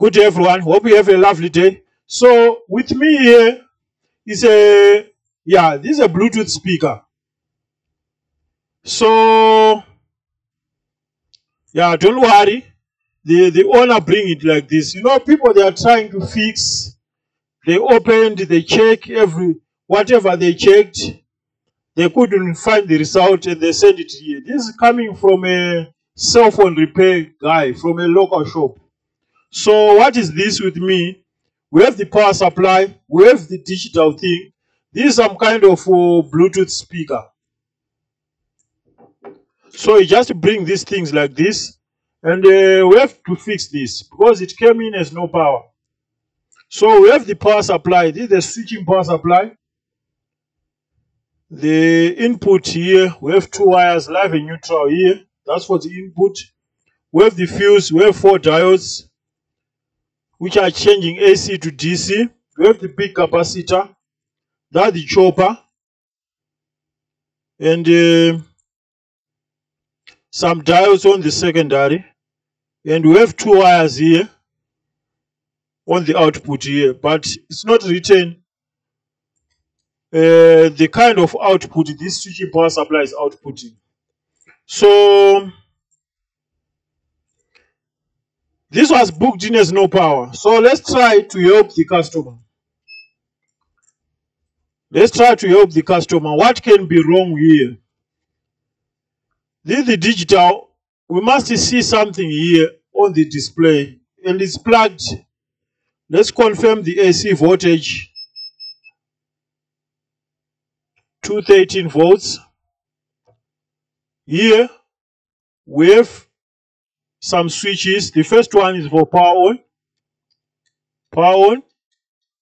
Good day, everyone. Hope you have a lovely day. So, with me here is a yeah, this is a Bluetooth speaker. So, yeah, don't worry. The the owner bring it like this. You know, people they are trying to fix. They opened, they check every whatever they checked, they couldn't find the result, and they sent it here. This is coming from a cell phone repair guy from a local shop. So what is this with me? We have the power supply, we have the digital thing. This is some kind of uh, Bluetooth speaker. So you just bring these things like this, and uh, we have to fix this because it came in as no power. So we have the power supply. This is the switching power supply. The input here, we have two wires, live and neutral here. That's for the input. We have the fuse, we have four diodes, which are changing AC to DC. We have the big capacitor, that's the chopper, and uh, some diodes on the secondary. And we have two wires here on the output here, but it's not written uh, the kind of output this switching power supply is outputting. So this was book genius, no power. So let's try to help the customer. Let's try to help the customer. What can be wrong here? This is the digital. We must see something here on the display and it's plugged. Let's confirm the AC voltage. 213 volts. Here we have some switches. The first one is for power on. Power on.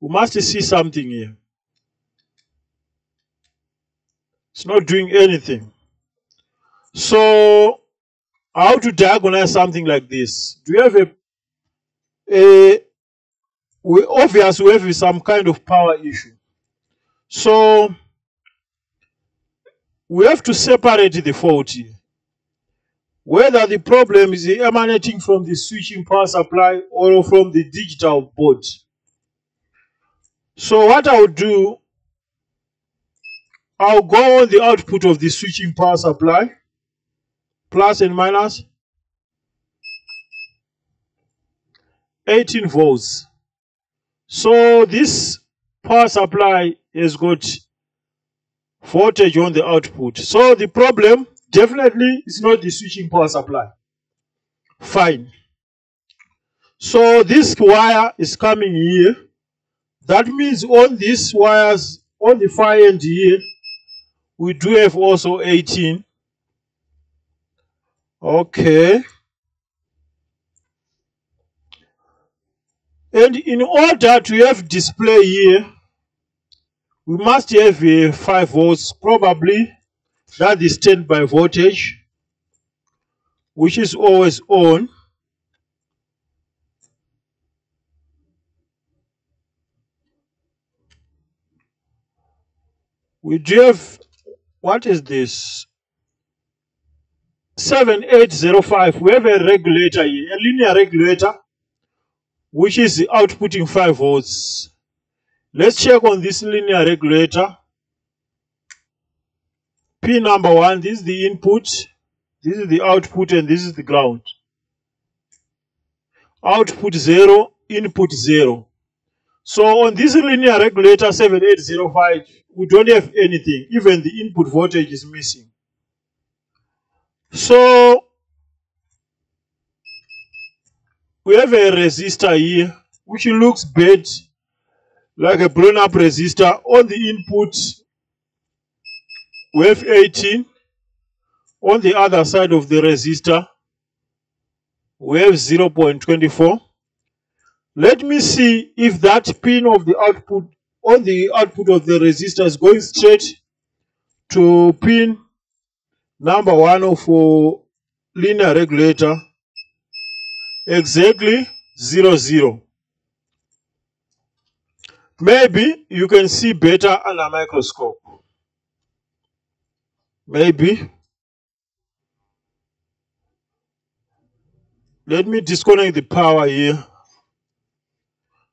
We must see something here. It's not doing anything. So, how to diagnose something like this? Do you have a, a we obviously we have some kind of power issue. So, we have to separate the fault here. Whether the problem is emanating from the switching power supply or from the digital board. So what I'll do, I'll go on the output of the switching power supply, plus and minus, 18 volts. So this power supply has got voltage on the output. So the problem definitely it's not the switching power supply. Fine. So this wire is coming here. That means on these wires, on the far end here, we do have also 18. Okay. And in order to have display here, we must have a 5 volts, probably that is standby voltage, which is always on. We do have, what is this? 7805, we have a regulator here, a linear regulator, which is outputting 5 volts. Let's check on this linear regulator. Pin number one, this is the input, this is the output, and this is the ground. Output 0, input 0. So on this linear regulator 7805, we don't have anything. Even the input voltage is missing. So we have a resistor here, which looks bad like a blown up resistor on the input we have 18 on the other side of the resistor we have 0.24 let me see if that pin of the output on the output of the resistor is going straight to pin number one of uh, linear regulator. Exactly 0 0 Maybe you can see better under microscope. Maybe. Let me disconnect the power here.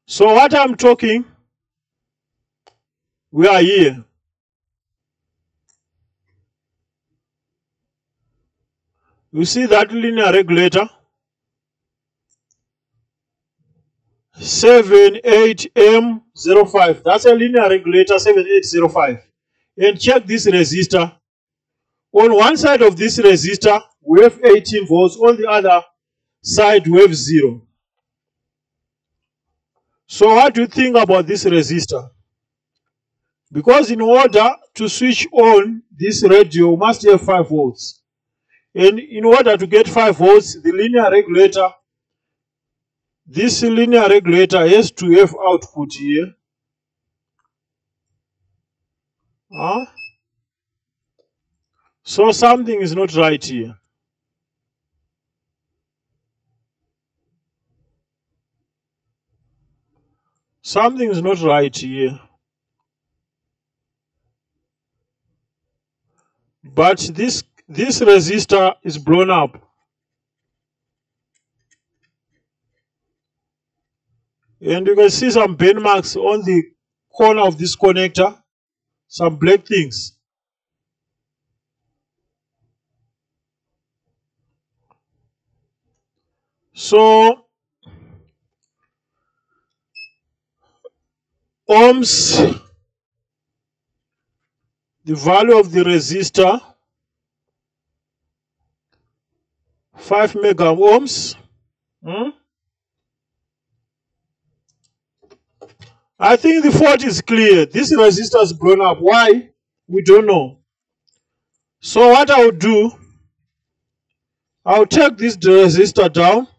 So what I'm talking, we are here. You see that linear regulator? 78M05. That's a linear regulator 7805. And check this resistor. On one side of this resistor, we have 18 volts. On the other side, we have 0. So what do you think about this resistor? Because in order to switch on this radio, you must have 5 volts. And in order to get 5 volts, the linear regulator, this linear regulator has to have output here. Huh? So something is not right here. Something is not right here. But this this resistor is blown up. And you can see some burn marks on the corner of this connector, some black things. So, ohms, the value of the resistor 5 mega ohms. Hmm? I think the fault is clear. This resistor is blown up. Why? We don't know. So what I'll do, I'll take this resistor down.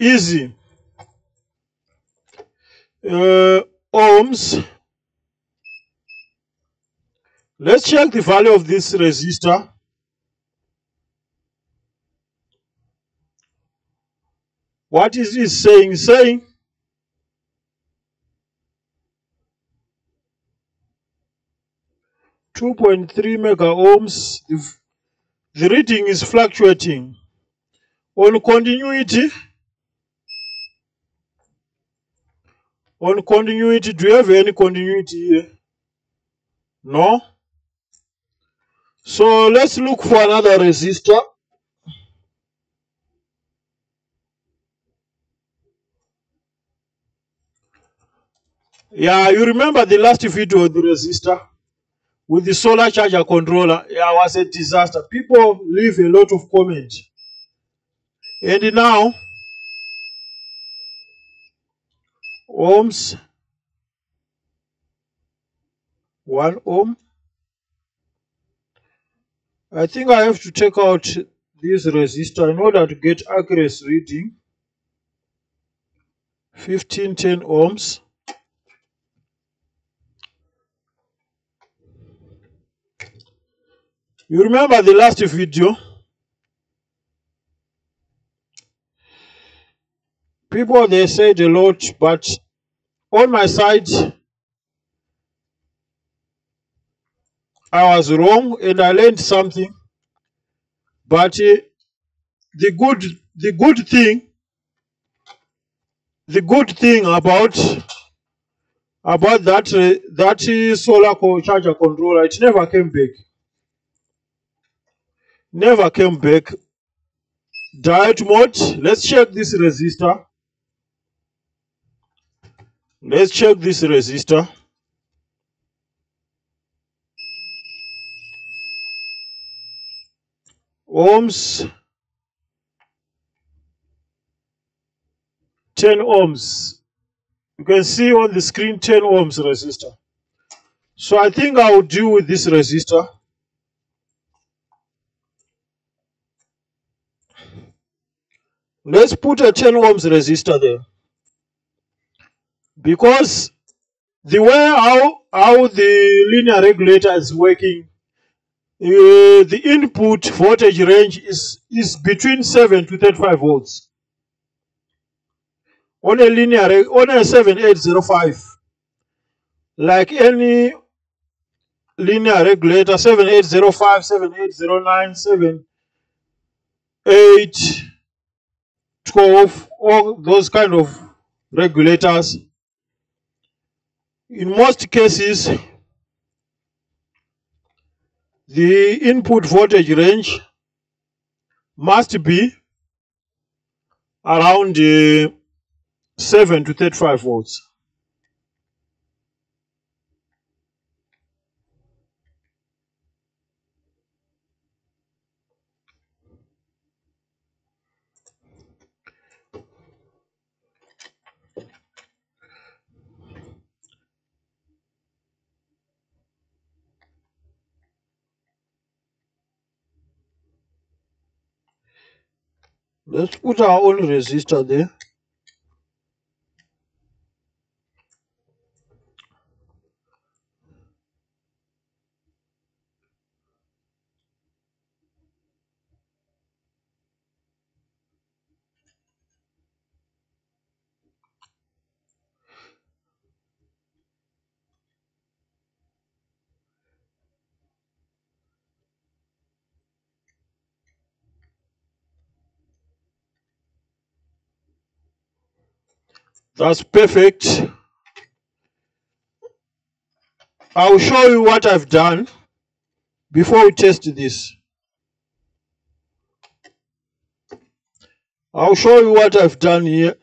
Easy. Uh, ohms. Let's check the value of this resistor. What is it saying? Saying two point three mega ohms. The, the reading is fluctuating. On continuity, on continuity, do you have any continuity here? No. So let's look for another resistor. Yeah, you remember the last video of the resistor with the solar charger controller. Yeah, was a disaster. People leave a lot of comments. And now, ohms, one ohm. I think I have to take out this resistor in order to get accurate reading. 1510 ohms. You remember the last video? People they said a lot, but on my side, I was wrong and I learned something. But uh, the good the good thing the good thing about about that uh, that uh, solar co charger controller it never came back. Never came back. Diode mode. Let's check this resistor. Let's check this resistor. ohms. 10 ohms. You can see on the screen 10 ohms resistor. So i think i will deal with this resistor. Let's put a 10 ohms resistor there because the way how how the linear regulator is working uh, the input voltage range is, is between 7 to 35 volts. On a linear, on a 7805, like any linear regulator, 7805, 7809, 7, 8, 12, all those kind of regulators. In most cases, the input voltage range must be around uh, 7 to 35 volts. Let's put our own resistor there. That's perfect. I'll show you what I've done before we test this. I'll show you what I've done here.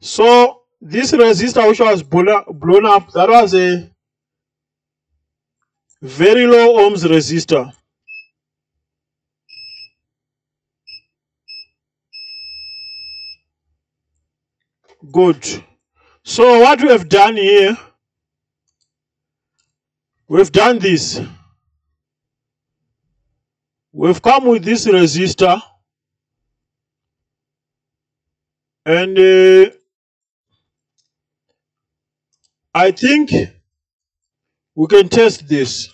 So this resistor which was blown up, that was a very low ohms resistor. Good. So what we have done here, we've done this. We've come with this resistor and uh, I think we can test this.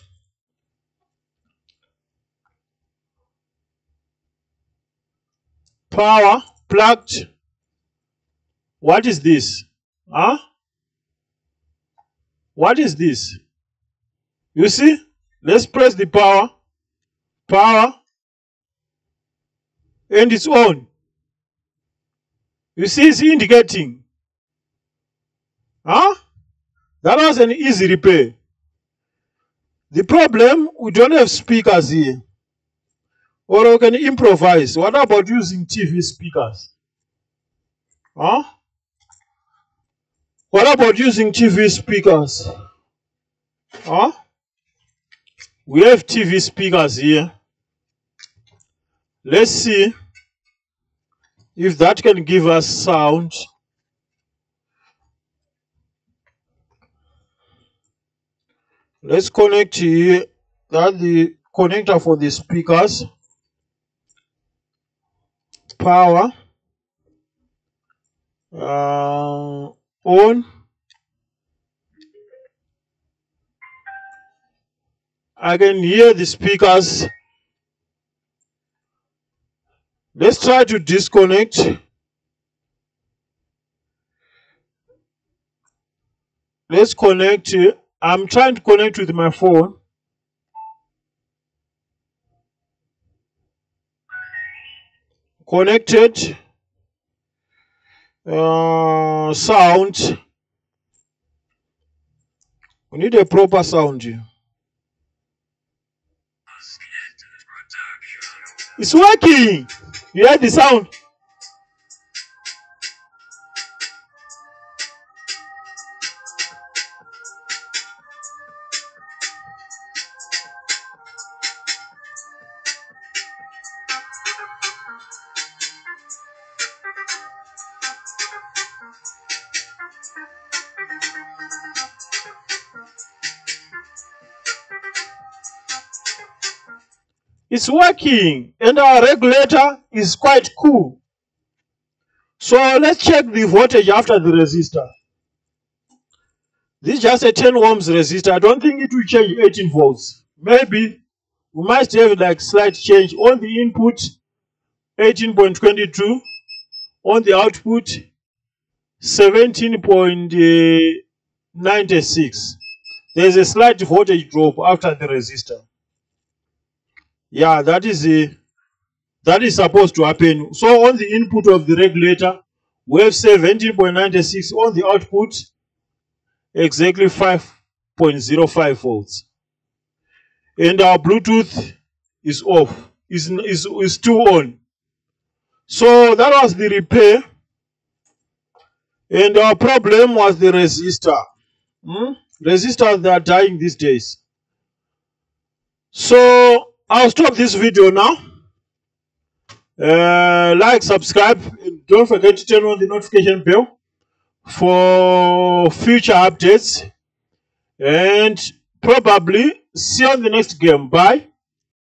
Power plugged. What is this? Huh? What is this? You see? Let's press the power. Power. And it's on. You see it's indicating. Huh? That was an easy repair. The problem, we don't have speakers here. Or we can improvise. What about using TV speakers? Huh? What about using TV speakers? Huh? We have TV speakers here. Let's see if that can give us sound. Let's connect here. That the connector for the speakers. Power. Uh, on. I can hear the speakers. Let's try to disconnect. Let's connect. I'm trying to connect with my phone. Connected. Uh, sound. We need a proper sound. It's working. You hear the sound? It's working and our regulator is quite cool. So let's check the voltage after the resistor. This is just a 10 ohms resistor. I don't think it will change 18 volts. Maybe we might have like slight change on the input 18.22 on the output 17.96 eh, there's a slight voltage drop after the resistor yeah that is the that is supposed to happen. So on the input of the regulator we have 17.96 on the output exactly 5.05 volts. And our bluetooth is off is is, is still on. So that was the repair. And our problem was the resistor. Hmm? resistors they are dying these days. So i'll stop this video now. Uh, like subscribe and don't forget to turn on the notification bell for future updates. And probably see you on the next game. Bye